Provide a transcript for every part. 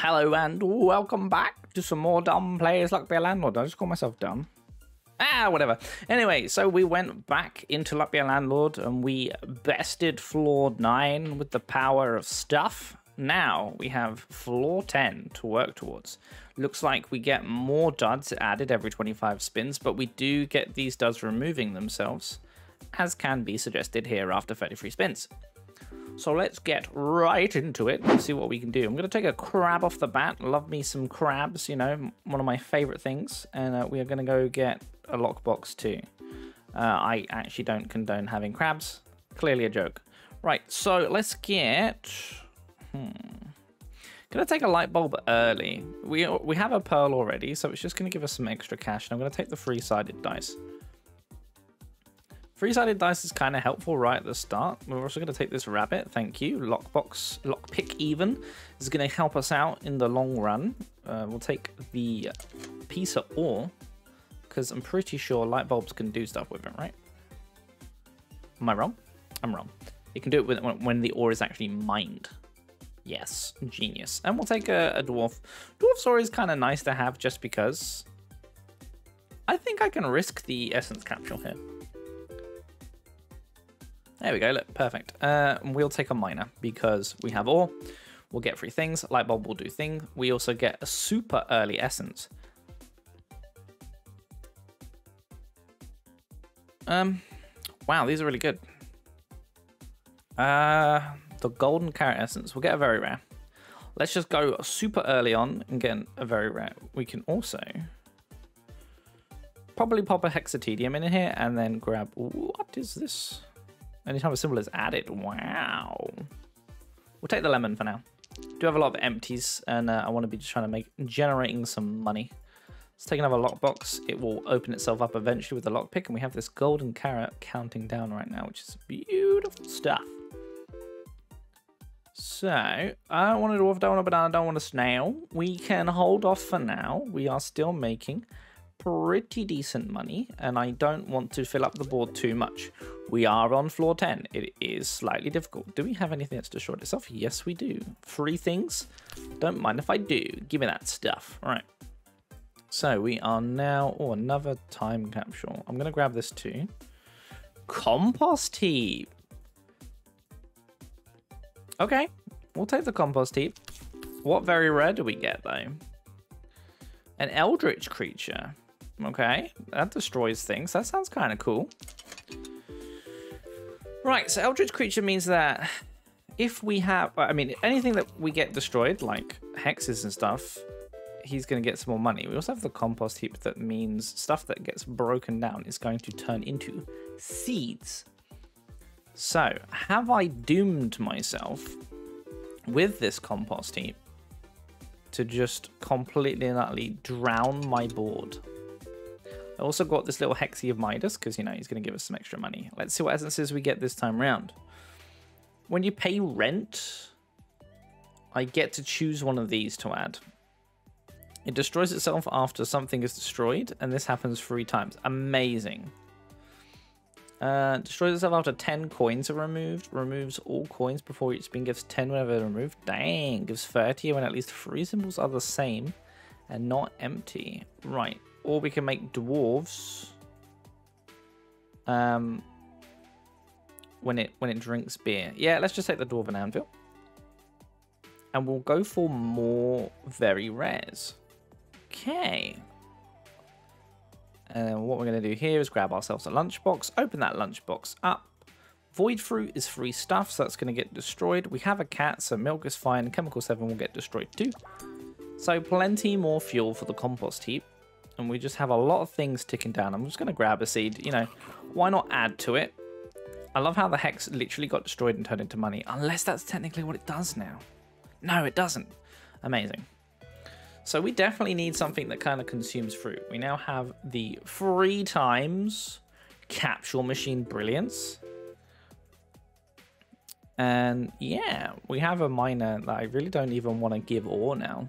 hello and welcome back to some more dumb players Luck Be a Landlord. I just call myself dumb? Ah, whatever. Anyway, so we went back into Be Landlord and we bested floor 9 with the power of stuff. Now we have floor 10 to work towards. Looks like we get more duds added every 25 spins, but we do get these duds removing themselves, as can be suggested here after 33 spins. So let's get right into it and see what we can do. I'm going to take a crab off the bat. Love me some crabs, you know, one of my favorite things. And uh, we are going to go get a lockbox too. Uh, I actually don't condone having crabs. Clearly a joke. Right, so let's get... Hmm. Gonna take a light bulb early. We we have a pearl already, so it's just gonna give us some extra cash. And I'm gonna take the three-sided dice. Three-sided dice is kind of helpful right at the start. We're also going to take this rabbit, thank you. Lockbox, lockpick even, is going to help us out in the long run. Uh, we'll take the piece of ore, because I'm pretty sure light bulbs can do stuff with it, right? Am I wrong? I'm wrong. You can do it with when the ore is actually mined. Yes, genius. And we'll take a, a dwarf. Dwarf ore is kind of nice to have just because I think I can risk the essence capsule here. There we go, look, perfect. Uh, we'll take a miner because we have ore. We'll get free things. Lightbulb will do thing. We also get a super early essence. Um, wow, these are really good. Uh, the golden carrot essence. We'll get a very rare. Let's just go super early on and get a very rare. We can also probably pop a Hex of Tedium in here and then grab. What is this? Anytime a symbol is added. Wow. We'll take the lemon for now. Do have a lot of empties, and uh, I want to be just trying to make generating some money. Let's take another lockbox. It will open itself up eventually with the lockpick, and we have this golden carrot counting down right now, which is beautiful stuff. So, I don't want to dwarf, don't want a banana, don't want a snail. We can hold off for now. We are still making pretty decent money, and I don't want to fill up the board too much. We are on floor 10. It is slightly difficult. Do we have anything that's destroyed itself? Yes, we do. Three things. Don't mind if I do. Give me that stuff. All right. So we are now... Oh, another time capsule. I'm going to grab this too. Compost heap. Okay. We'll take the compost heap. What very rare do we get, though? An eldritch creature. Okay, that destroys things. That sounds kind of cool. Right, so Eldritch Creature means that if we have, I mean, anything that we get destroyed, like hexes and stuff, he's going to get some more money. We also have the compost heap that means stuff that gets broken down is going to turn into seeds. So, have I doomed myself with this compost heap to just completely and utterly drown my board? I also got this little Hex of Midas because, you know, he's going to give us some extra money. Let's see what essences we get this time round. When you pay rent, I get to choose one of these to add. It destroys itself after something is destroyed, and this happens three times. Amazing. Uh, destroys itself after 10 coins are removed. Removes all coins before each spin gives 10 whenever removed. Dang, gives 30 when at least three symbols are the same and not empty. Right. Or we can make dwarves. Um, when it when it drinks beer. Yeah, let's just take the dwarven anvil. And we'll go for more very rares. Okay. And what we're going to do here is grab ourselves a lunchbox, open that lunchbox up. Void fruit is free stuff, so that's going to get destroyed. We have a cat, so milk is fine. Chemical 7 will get destroyed too. So plenty more fuel for the compost heap and we just have a lot of things ticking down. I'm just going to grab a seed. You know, why not add to it? I love how the hex literally got destroyed and turned into money, unless that's technically what it does now. No, it doesn't. Amazing. So we definitely need something that kind of consumes fruit. We now have the three times capsule machine brilliance. And yeah, we have a miner that I really don't even want to give ore now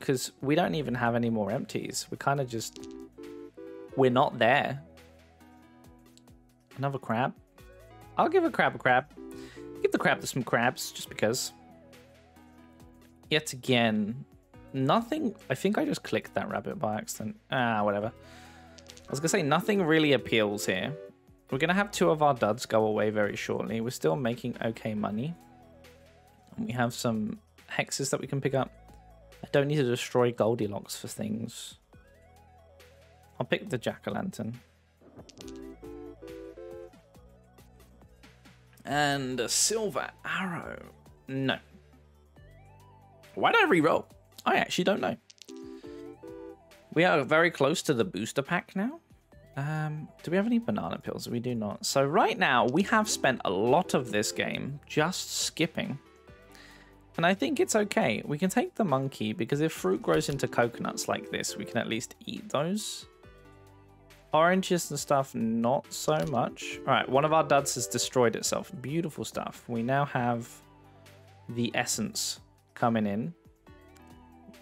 because we don't even have any more empties. We kind of just, we're not there. Another crab. I'll give a crab a crab. Give the crab to some crabs just because. Yet again, nothing. I think I just clicked that rabbit by accident. Ah, whatever. I was to say, nothing really appeals here. We're to have two of our duds go away very shortly. We're still making okay money. We have some hexes that we can pick up. I don't need to destroy Goldilocks for things. I'll pick the Jack-o'-lantern. And a silver arrow. No. Why did I re-roll? I actually don't know. We are very close to the booster pack now. Um, do we have any banana peels? We do not. So right now, we have spent a lot of this game just skipping. And I think it's okay. We can take the monkey because if fruit grows into coconuts like this, we can at least eat those. Oranges and stuff, not so much. All right, one of our duds has destroyed itself. Beautiful stuff. We now have the essence coming in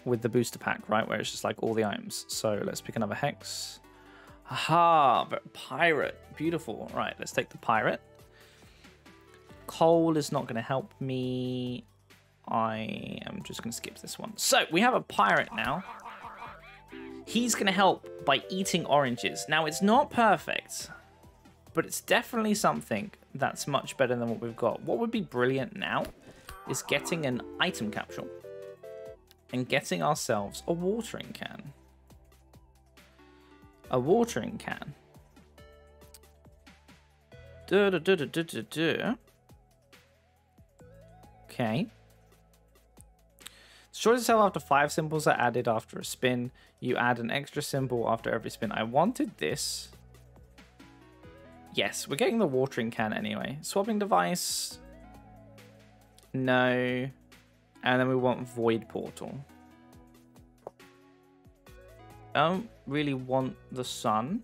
with the booster pack, right? Where it's just like all the items. So let's pick another hex. Aha, pirate. Beautiful. Right, let's take the pirate. Coal is not going to help me. I am just going to skip this one. So we have a pirate now. He's going to help by eating oranges. Now, it's not perfect, but it's definitely something that's much better than what we've got. What would be brilliant now is getting an item capsule and getting ourselves a watering can. A watering can. Duh, duh, duh. Okay. Destroys itself after five symbols are added after a spin. You add an extra symbol after every spin. I wanted this. Yes, we're getting the watering can anyway. Swapping device. No. And then we want Void Portal. I don't really want the sun.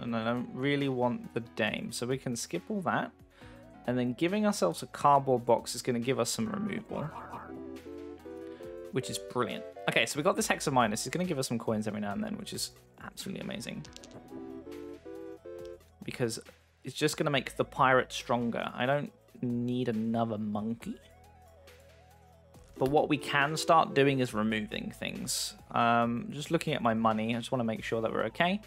And I don't really want the dame. So we can skip all that. And then giving ourselves a cardboard box is going to give us some removal. Which is brilliant. Okay, so we got this Hex of Midas. It's going to give us some coins every now and then, which is absolutely amazing. Because it's just going to make the pirate stronger. I don't need another monkey. But what we can start doing is removing things. Um, just looking at my money, I just want to make sure that we're okay.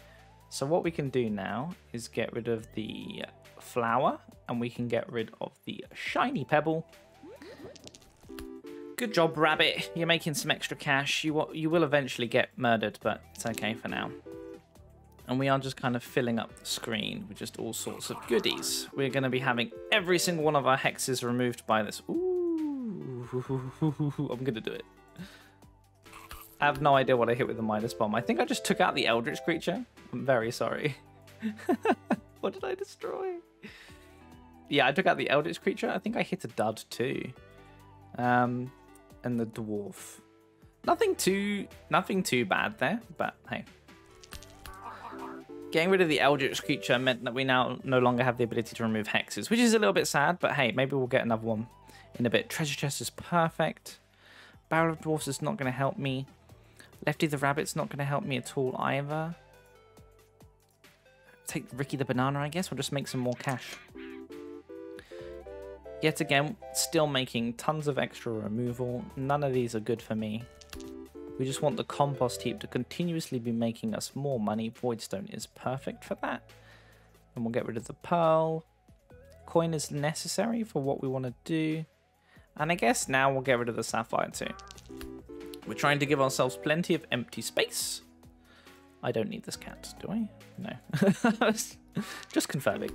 So what we can do now is get rid of the flower and we can get rid of the shiny pebble. Good job, Rabbit. You're making some extra cash. You, you will eventually get murdered, but it's okay for now. And we are just kind of filling up the screen with just all sorts of goodies. We're going to be having every single one of our hexes removed by this. Ooh, I'm gonna do it. I have no idea what I hit with the Midas bomb. I think I just took out the Eldritch creature. I'm very sorry. what did I destroy? Yeah, I took out the Eldritch creature. I think I hit a dud too. Um, and the dwarf. Nothing too, nothing too bad there, but hey. Getting rid of the Eldritch creature meant that we now no longer have the ability to remove hexes, which is a little bit sad, but hey, maybe we'll get another one in a bit. Treasure chest is perfect. Barrel of Dwarfs is not going to help me. Lefty the Rabbit's not going to help me at all either. Take Ricky the Banana, I guess. We'll just make some more cash. Yet again, still making tons of extra removal. None of these are good for me. We just want the compost heap to continuously be making us more money. Voidstone is perfect for that. And we'll get rid of the pearl. Coin is necessary for what we want to do. And I guess now we'll get rid of the sapphire too. We're trying to give ourselves plenty of empty space. I don't need this cat, do I? No. Just confirming.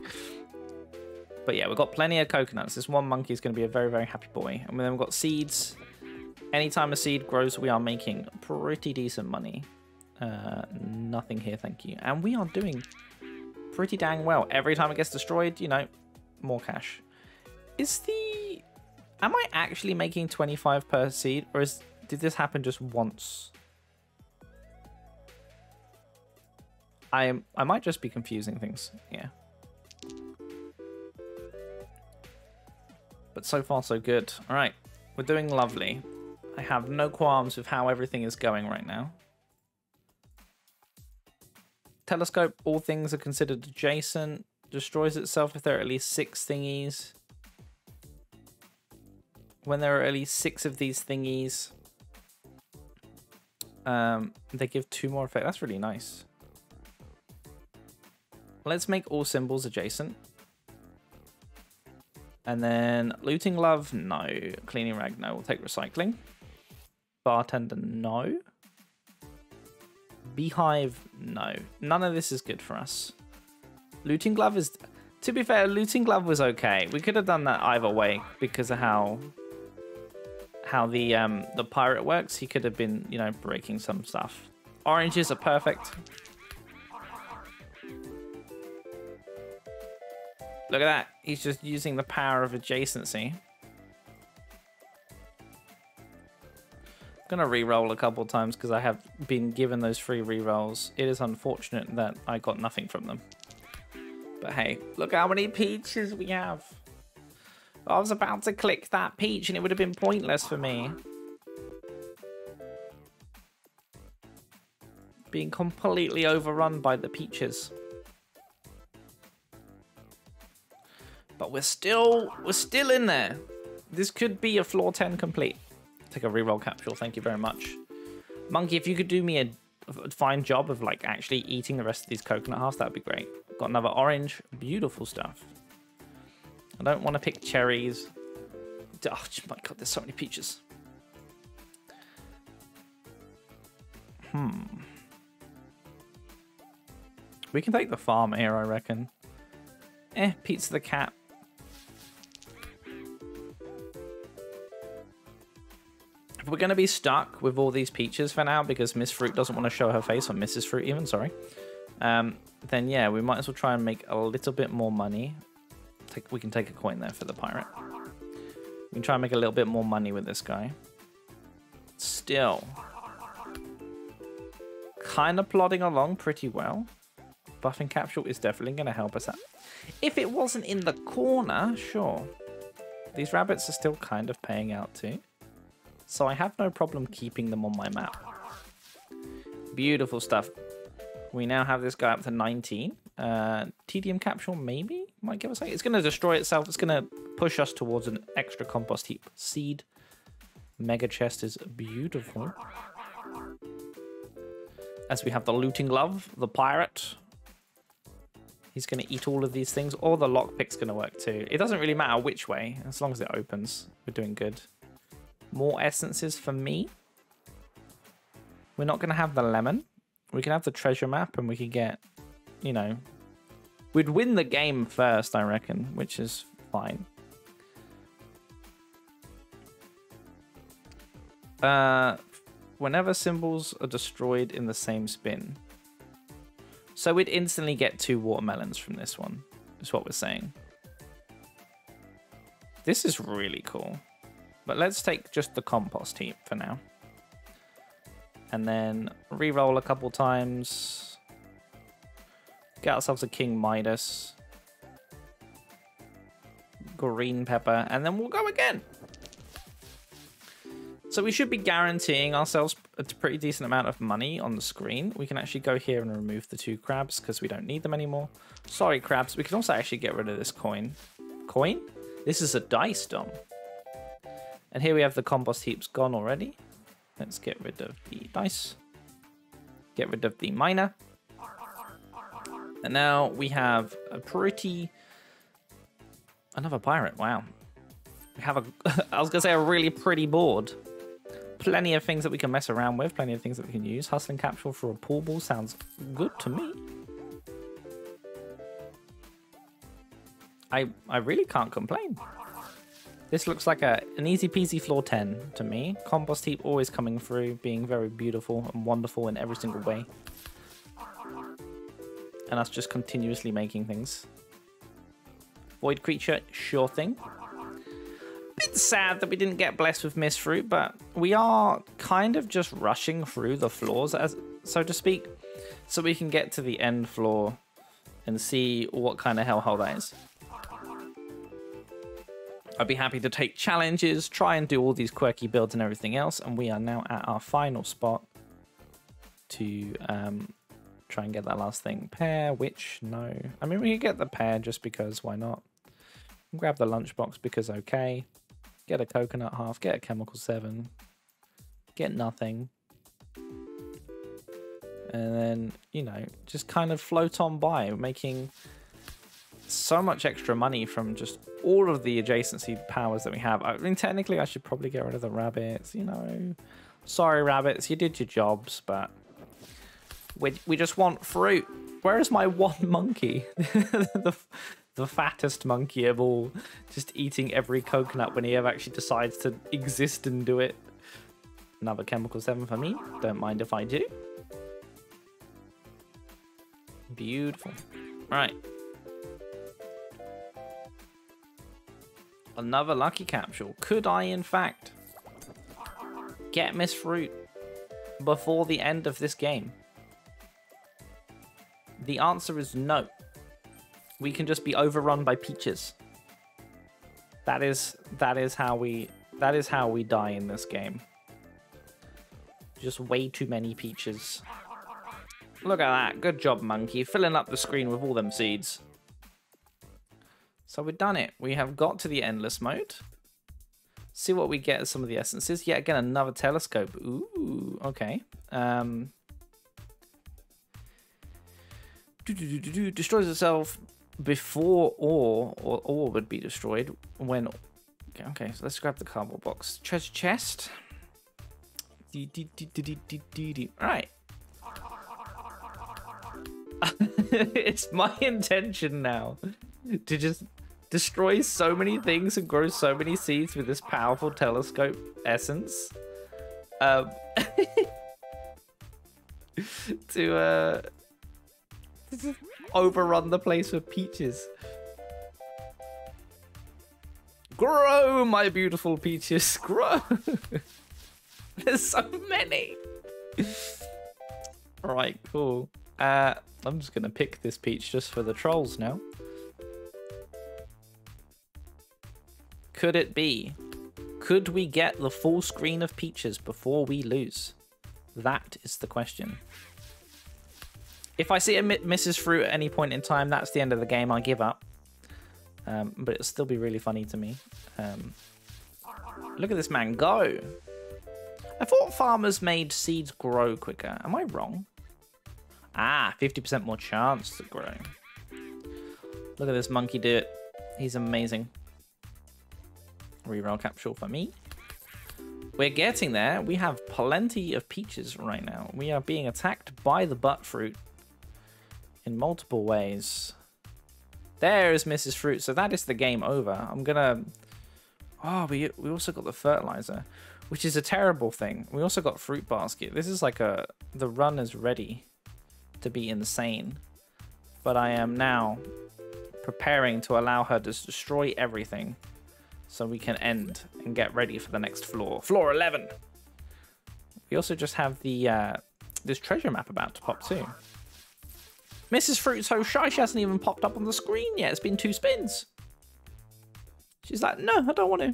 But yeah, we've got plenty of coconuts. This one monkey is going to be a very, very happy boy. And then we've got seeds. Anytime a seed grows, we are making pretty decent money. Uh, nothing here, thank you. And we are doing pretty dang well. Every time it gets destroyed, you know, more cash. Is the Am I actually making 25 per seed, or is did this happen just once? I am. I might just be confusing things. Yeah. But so far, so good. All right, we're doing lovely. I have no qualms with how everything is going right now. Telescope, all things are considered adjacent. Destroys itself if there are at least six thingies when there are at least six of these thingies. Um, they give two more effect. That's really nice. Let's make all symbols adjacent. And then looting glove, no. Cleaning rag, no. We'll take recycling. Bartender, no. Beehive, no. None of this is good for us. Looting glove is, to be fair, looting glove was okay. We could have done that either way because of how how the um the pirate works. He could have been, you know, breaking some stuff. Oranges are perfect. Look at that. He's just using the power of adjacency. I'm gonna re-roll a couple times because I have been given those free re-rolls. It is unfortunate that I got nothing from them. But hey, look how many peaches we have. I was about to click that peach and it would have been pointless for me. Being completely overrun by the peaches. But we're still, we're still in there. This could be a floor 10 complete. Take a reroll capsule, thank you very much. Monkey, if you could do me a fine job of like actually eating the rest of these coconut halves, that'd be great. Got another orange, beautiful stuff. I don't want to pick cherries. Oh my god, there's so many peaches. Hmm. We can take the farm here, I reckon. Eh, Pizza the cat. We're going to be stuck with all these peaches for now because Miss Fruit doesn't want to show her face, or Mrs. Fruit even, sorry, um, then yeah, we might as well try and make a little bit more money. Take, we can take a coin there for the pirate. We can try and make a little bit more money with this guy. Still. Kind of plodding along pretty well. Buffing capsule is definitely going to help us out. If it wasn't in the corner, sure. These rabbits are still kind of paying out too so I have no problem keeping them on my map. Beautiful stuff. We now have this guy up to 19. Uh, Tedium capsule maybe might give us a... It's going to destroy itself. It's going to push us towards an extra compost heap. Seed. Mega chest is beautiful. As we have the looting glove, the pirate. He's going to eat all of these things, or the lockpick's going to work too. It doesn't really matter which way, as long as it opens. We're doing good. More essences for me. We're not going to have the lemon. We can have the treasure map and we can get, you know, we'd win the game first, I reckon, which is fine. Uh, whenever symbols are destroyed in the same spin. So we'd instantly get two watermelons from this one, is what we're saying. This is really cool. But let's take just the compost heap for now. And then re-roll a couple times. Get ourselves a King Midas. Green pepper. And then we'll go again. So we should be guaranteeing ourselves a pretty decent amount of money on the screen. We can actually go here and remove the two crabs because we don't need them anymore. Sorry, crabs. We can also actually get rid of this coin. Coin? This is a dice dom. And here we have the compost heaps gone already. Let's get rid of the dice. Get rid of the miner. And now we have a pretty... Another pirate, wow. We have a, I was going to say a really pretty board. Plenty of things that we can mess around with, plenty of things that we can use. Hustling capsule for a pool ball sounds good to me. I, I really can't complain. This looks like a, an easy peasy floor 10 to me. Compost heap always coming through, being very beautiful and wonderful in every single way. And us just continuously making things. Void creature, sure thing. Bit sad that we didn't get blessed with Miss Fruit, but we are kind of just rushing through the floors, as so to speak, so we can get to the end floor and see what kind of hellhole that is. I'd be happy to take challenges, try and do all these quirky builds and everything else. And we are now at our final spot to um, try and get that last thing. Pear, which, no. I mean, we could get the pear just because, why not? Grab the lunchbox because okay. Get a coconut half, get a chemical seven. Get nothing. and then you know just kind of float on by, making so much extra money from just all of the adjacency powers that we have. I mean, technically, I should probably get rid of the rabbits. You know, sorry, rabbits, you did your jobs, but we we just want fruit. Where is my one monkey? the the fattest monkey of all, just eating every coconut when he ever actually decides to exist and do it. Another chemical seven for me. Don't mind if I do. Beautiful. Right. Another lucky capsule. Could I, in fact, get Miss Fruit before the end of this game? The answer is no. We can just be overrun by peaches. That is that is how we that is how we die in this game. Just way too many peaches. Look at that. Good job, monkey. Filling up the screen with all them seeds. So we've done it. We have got to the endless mode. See what we get as some of the essences. Yet again, another telescope. Ooh, okay. Um, destroys itself before ore or ore would be destroyed when okay, okay so let's grab the cardboard box treasure chest right it's my intention now to just destroy so many things and grow so many seeds with this powerful telescope essence um to uh overrun the place with peaches. Grow, my beautiful peaches, grow! There's so many! Alright, cool. Uh, I'm just gonna pick this peach just for the trolls now. Could it be? Could we get the full screen of peaches before we lose? That is the question. If I see a Mrs. Fruit at any point in time, that's the end of the game. I give up. Um, but it'll still be really funny to me. Um, look at this man go. I thought farmers made seeds grow quicker. Am I wrong? Ah, 50% more chance to grow. Look at this monkey do it. He's amazing. Reroll capsule for me. We're getting there. We have plenty of peaches right now. We are being attacked by the butt fruit in multiple ways. There is Mrs. Fruit. So that is the game over. I'm gonna... Oh, we, we also got the fertilizer, which is a terrible thing. We also got fruit basket. This is like a... The run is ready to be insane. But I am now preparing to allow her to destroy everything so we can end and get ready for the next floor. Floor 11! We also just have the uh, this treasure map about to pop too. Mrs. Fruit's so shy she hasn't even popped up on the screen yet. It's been two spins. She's like, no, I don't want to.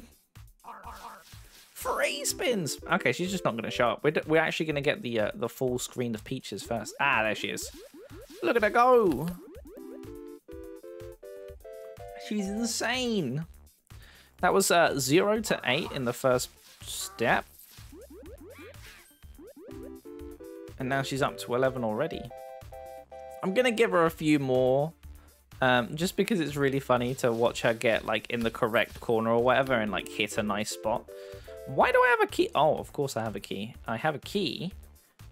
Three spins. Okay, she's just not going to show up. We're, we're actually going to get the uh, the full screen of Peaches first. Ah, there she is. Look at her go. She's insane. That was uh, 0 to 8 in the first step. And now she's up to 11 already. I'm gonna give her a few more. Um, just because it's really funny to watch her get like in the correct corner or whatever and like hit a nice spot. Why do I have a key? Oh, of course I have a key. I have a key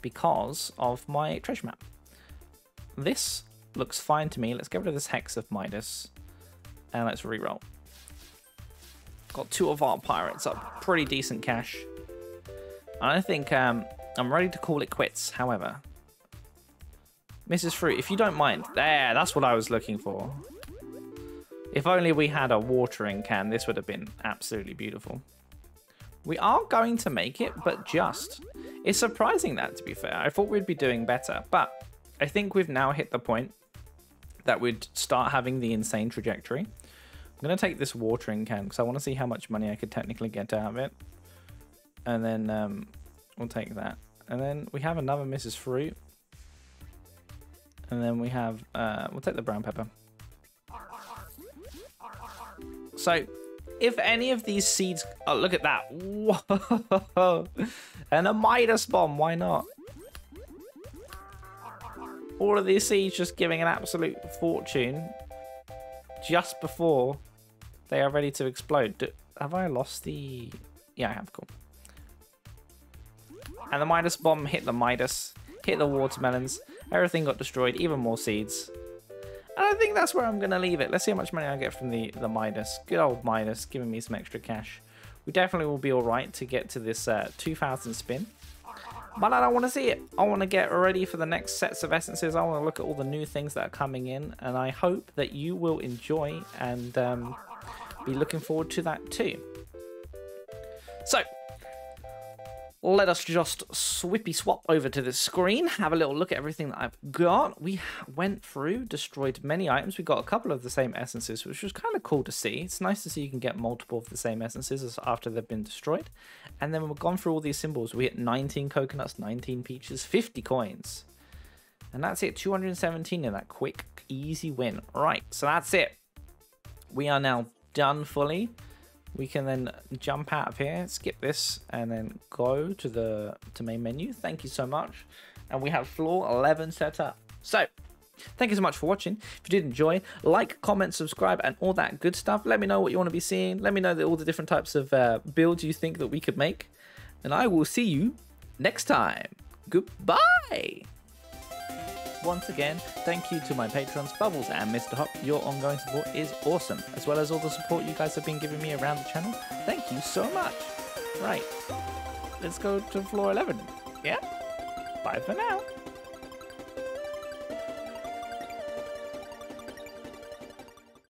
because of my treasure map. This looks fine to me. Let's get rid of this Hex of Midas and let's re-roll. Got two of our pirates up. Pretty decent cash. I think um, I'm ready to call it quits, however. Mrs. Fruit, if you don't mind. There, that's what I was looking for. If only we had a watering can, this would have been absolutely beautiful. We are going to make it, but just. It's surprising that, to be fair. I thought we'd be doing better, but I think we've now hit the point that we'd start having the insane trajectory. I'm going to take this watering can because I want to see how much money I could technically get out of it. And then um, we'll take that. And then we have another Mrs. Fruit. And then we have, uh, we'll take the brown pepper. So, if any of these seeds, oh, look at that. Whoa. And a Midas bomb, why not? all of these seeds just giving an absolute fortune just before they are ready to explode. Do, have I lost the... Yeah, I have. Cool. And the Midas bomb hit the Midas, hit the watermelons. Everything got destroyed, even more seeds. And I think that's where I'm going to leave it. Let's see how much money I get from the, the Midas. Good old Midas, giving me some extra cash. We definitely will be alright to get to this uh, 2000 spin. But I don't want to see it. I want to get ready for the next sets of essences. I want to look at all the new things that are coming in. And I hope that you will enjoy and um, be looking forward to that too. So, let us just swippy swap over to the screen, have a little look at everything that I've got. We went through, destroyed many items. We got a couple of the same essences, which was kind of cool to see. It's nice to see you can get multiple of the same essences after they've been destroyed. And then we've gone through all these symbols. We hit 19 coconuts, 19 peaches, 50 coins. And that's it, 217 in that quick, easy win. Right, so that's it. We are now done fully we can then jump out of here, skip this, and then go to the to main menu. Thank you so much. And we have floor 11 set up. So, thank you so much for watching. If you did enjoy, like, comment, subscribe, and all that good stuff. Let me know what you want to be seeing. Let me know that all the different types of uh, builds you think that we could make. And I will see you next time. Goodbye. Once again, thank you to my patrons, Bubbles and Mr. Hopp. Your ongoing support is awesome, as well as all the support you guys have been giving me around the channel. Thank you so much. Right, let's go to floor 11. Yeah? Bye for now.